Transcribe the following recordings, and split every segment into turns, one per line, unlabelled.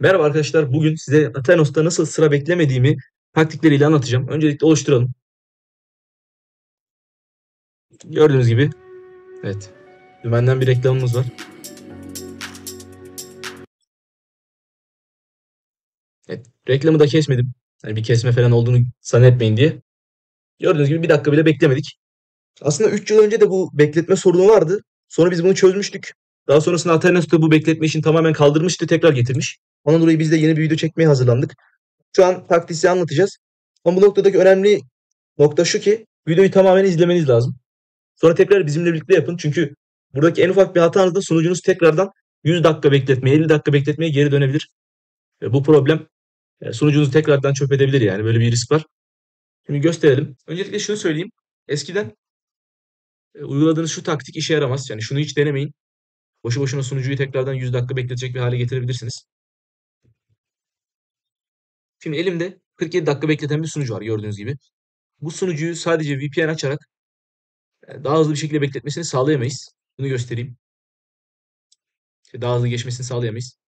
Merhaba arkadaşlar. Bugün size Atenos'ta nasıl sıra beklemediğimi taktikleriyle anlatacağım. Öncelikle oluşturalım. Gördüğünüz gibi evet. Dümenden bir reklamımız var. Evet, reklamı da kesmedim. Yani bir kesme falan olduğunu zannetmeyin diye. Gördüğünüz gibi bir dakika bile beklemedik. Aslında 3 yıl önce de bu bekletme sorunu vardı. Sonra biz bunu çözmüştük. Daha sonrasında Atenos da bu bekletme işini tamamen kaldırmıştı, tekrar getirmiş. Ondan dolayı biz de yeni bir video çekmeye hazırlandık. Şu an taktiği anlatacağız. Ama bu noktadaki önemli nokta şu ki videoyu tamamen izlemeniz lazım. Sonra tekrar bizimle birlikte yapın. Çünkü buradaki en ufak bir hatanızda sunucunuz tekrardan 100 dakika bekletmeye, 50 dakika bekletmeye geri dönebilir. Bu problem e, sunucunuzu tekrardan çöp edebilir yani. Böyle bir risk var. Şimdi gösterelim. Öncelikle şunu söyleyeyim. Eskiden e, uyguladığınız şu taktik işe yaramaz. Yani şunu hiç denemeyin. Boşu boşuna sunucuyu tekrardan 100 dakika bekletecek bir hale getirebilirsiniz. Şimdi elimde 47 dakika bekleten bir sunucu var gördüğünüz gibi. Bu sunucuyu sadece VPN açarak e, daha hızlı bir şekilde bekletmesini sağlayamayız. Bunu göstereyim. Daha hızlı geçmesini sağlayamayız.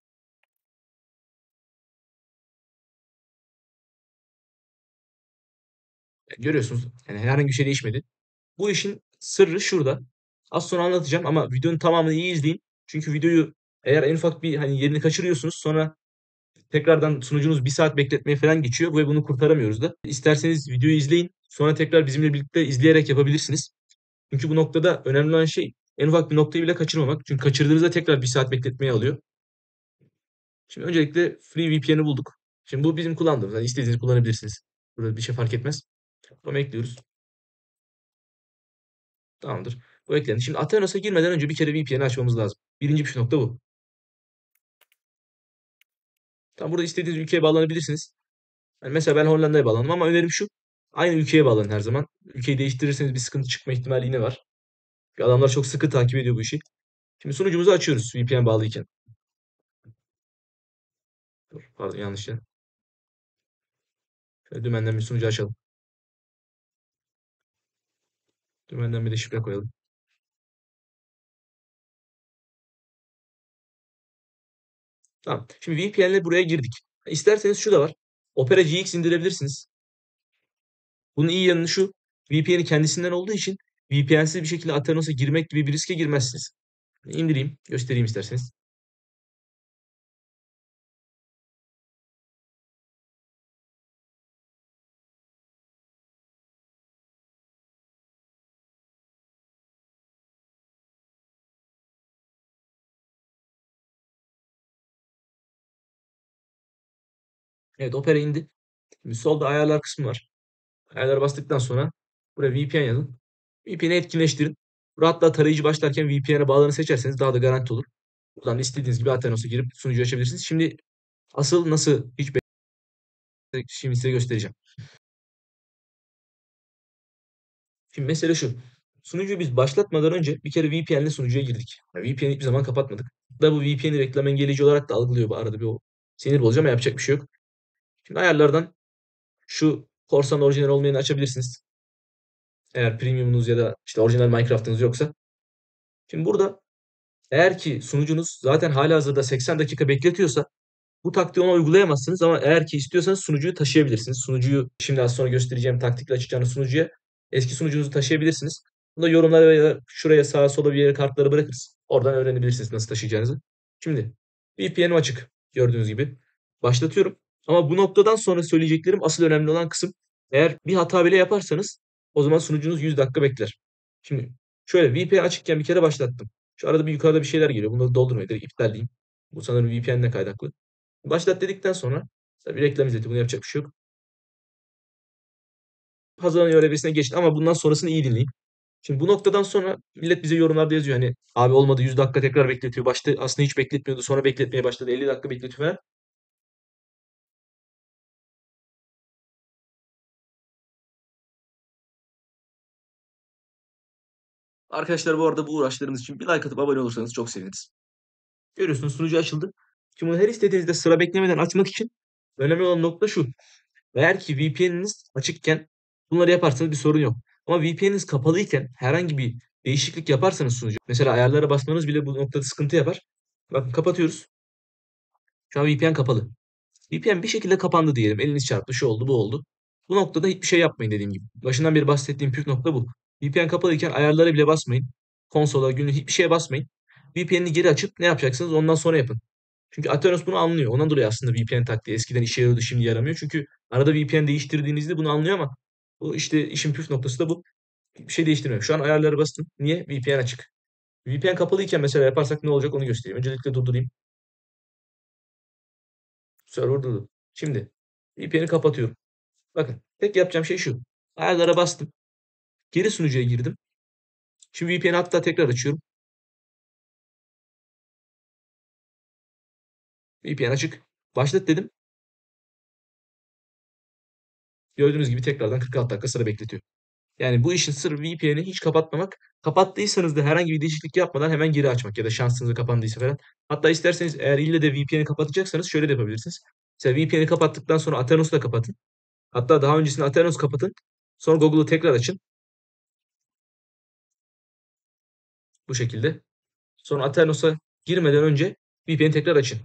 Görüyorsunuz yani herhangi bir şey değişmedi. Bu işin sırrı şurada. Az sonra anlatacağım ama videonun tamamını iyi izleyin. Çünkü videoyu eğer en ufak bir hani yerini kaçırıyorsunuz sonra tekrardan sunucunuz bir saat bekletmeye falan geçiyor ve bunu kurtaramıyoruz da. İsterseniz videoyu izleyin. Sonra tekrar bizimle birlikte izleyerek yapabilirsiniz. Çünkü bu noktada önemli olan şey en ufak bir noktayı bile kaçırmamak. Çünkü kaçırdığınızda tekrar bir saat bekletmeye alıyor. Şimdi öncelikle FreeVPN'i bulduk. Şimdi bu bizim kullandığımız. Yani istediğiniz kullanabilirsiniz. Burada bir şey fark etmez. Bunu ekliyoruz. Tamamdır. Bu eklendi. Şimdi Athenos'a girmeden önce bir kere VPN'i açmamız lazım. Birinci püf nokta bu. Tamam burada istediğiniz ülkeye bağlanabilirsiniz. Yani mesela ben Hollanda'ya bağlandım ama önerim şu. Aynı ülkeye bağlanın her zaman. Ülkeyi değiştirirseniz bir sıkıntı çıkma ihtimali yine var. Adamlar çok sıkı takip ediyor bu işi. Şimdi sunucumuzu açıyoruz VPN bağlıyken. Dur, pardon yanlış ya. Şöyle dümenden bir sunucu açalım. Dümenden bir de şifre koyalım. Tamam. Şimdi VPN ile buraya girdik. İsterseniz şu da var. Opera GX indirebilirsiniz. Bunun iyi yanı şu. VPN'i kendisinden olduğu için VPN'siz bir şekilde Athenos'a girmek gibi bir riske girmezsiniz. İndireyim. Göstereyim isterseniz. Evet Opera indi. Şimdi solda ayarlar kısmı var. Ayarlara bastıktan sonra buraya VPN yazın. VPN'i etkinleştirin. Rahatla tarayıcı başlarken VPN'e bağlarını seçerseniz daha da garanti olur. Buradan istediğiniz gibi Athenos'a girip sunucu açabilirsiniz. Şimdi asıl nasıl hiç şimdi size göstereceğim. Şimdi mesele şu. Sunucuyu biz başlatmadan önce bir kere VPN'le sunucuya girdik. Yani VPN'i hiçbir zaman kapatmadık. Da bu VPN'i reklam engelleyici olarak da algılıyor bu arada bir o sinir bozucu ama yapacak bir şey yok. Şimdi ayarlardan şu korsan orijinal olmayanı açabilirsiniz. Eğer premiumunuz ya da işte orijinal Minecraft'ınız yoksa. Şimdi burada eğer ki sunucunuz zaten halihazırda 80 dakika bekletiyorsa bu taktiği ona uygulayamazsınız ama eğer ki istiyorsanız sunucuyu taşıyabilirsiniz. Sunucuyu şimdi az sonra göstereceğim taktikle açacağınız sunucuya eski sunucunuzu taşıyabilirsiniz. Bunu da yorumlara veya şuraya sağa sola bir yere kartları bırakırız. Oradan öğrenebilirsiniz nasıl taşıyacağınızı. Şimdi VPN'im açık gördüğünüz gibi. Başlatıyorum. Ama bu noktadan sonra söyleyeceklerim asıl önemli olan kısım. Eğer bir hata bile yaparsanız o zaman sunucunuz 100 dakika bekler. Şimdi şöyle VPN açıkken bir kere başlattım. Şu arada bir yukarıda bir şeyler geliyor. Bunları doldurmayın. Direkt iptal diyeyim. Bu sanırım VPN'le kaynaklı. Başlat dedikten sonra bir reklam izleti. Bunu yapacak bir şey yok. Hazırlanıyor evresine geçti ama bundan sonrasını iyi dinleyin. Şimdi bu noktadan sonra millet bize yorumlarda yazıyor hani abi olmadı 100 dakika tekrar bekletiyor. Başta aslında hiç bekletmiyordu sonra bekletmeye başladı 50 dakika bekletiyor falan. Arkadaşlar bu arada bu uğraşlarımız için bir like atıp abone olursanız çok seviniriz. Görüyorsunuz sunucu açıldı. Şimdi her istediğinizde sıra beklemeden açmak için önemli olan nokta şu. Eğer ki VPN'iniz açıkken bunları yaparsanız bir sorun yok. Ama VPN'iniz kapalıyken herhangi bir değişiklik yaparsanız sunucu. Mesela ayarlara basmanız bile bu noktada sıkıntı yapar. Bakın kapatıyoruz. Şu an VPN kapalı. VPN bir şekilde kapandı diyelim. Eliniz çarptı, şu oldu, bu oldu. Bu noktada hiçbir şey yapmayın dediğim gibi. Başından beri bahsettiğim püf nokta bu. VPN kapalıyken ayarlara bile basmayın. Konsola, günlük hiçbir şeye basmayın. VPN'i geri açıp ne yapacaksınız ondan sonra yapın. Çünkü Atheros bunu anlıyor. Ondan dolayı aslında VPN taktiği eskiden işe yarıyordu şimdi yaramıyor. Çünkü arada VPN değiştirdiğinizde bunu anlıyor ama bu işte işin püf noktası da bu. Bir şey değiştirmiyor. Şu an ayarlara bastım. Niye? VPN açık. VPN kapalıyken mesela yaparsak ne olacak onu göstereyim. Öncelikle durdurayım. Server durdu. Şimdi VPN'i kapatıyorum. Bakın tek yapacağım şey şu. Ayarlara bastım. Geri sunucuya girdim. Şimdi VPN'i hatta tekrar açıyorum. VPN açık. Başlat dedim. Gördüğünüz gibi tekrardan 46 dakika sıra bekletiyor. Yani bu işin sırrı VPN'i hiç kapatmamak. Kapattıysanız da herhangi bir değişiklik yapmadan hemen geri açmak ya da şansınıza kapandıysa falan. Hatta isterseniz eğer ille de VPN'i kapatacaksanız şöyle de yapabilirsiniz. Mesela VPN'i kapattıktan sonra Athenos'u da kapatın. Hatta daha öncesinde Athenos kapatın. Sonra Google'u tekrar açın. Bu şekilde. Sonra Athenos'a girmeden önce VPN'i tekrar açın.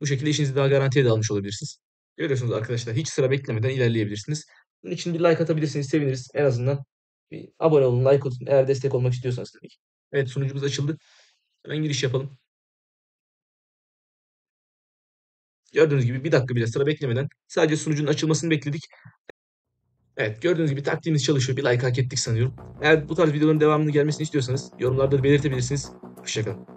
Bu şekilde işinizi daha garantiye de almış olabilirsiniz. Görüyorsunuz arkadaşlar hiç sıra beklemeden ilerleyebilirsiniz. Bunun için bir like atabilirsiniz seviniriz. En azından bir abone olun, like olun eğer destek olmak istiyorsanız tabii ki. Evet sunucumuz açıldı. Hemen giriş yapalım. Gördüğünüz gibi bir dakika bile sıra beklemeden sadece sunucunun açılmasını bekledik. Evet gördüğünüz gibi taktiğimiz çalışıyor. Bir like hak ettik sanıyorum. Eğer bu tarz videoların devamını gelmesini istiyorsanız yorumlarda belirtebilirsiniz. Hoşçakalın.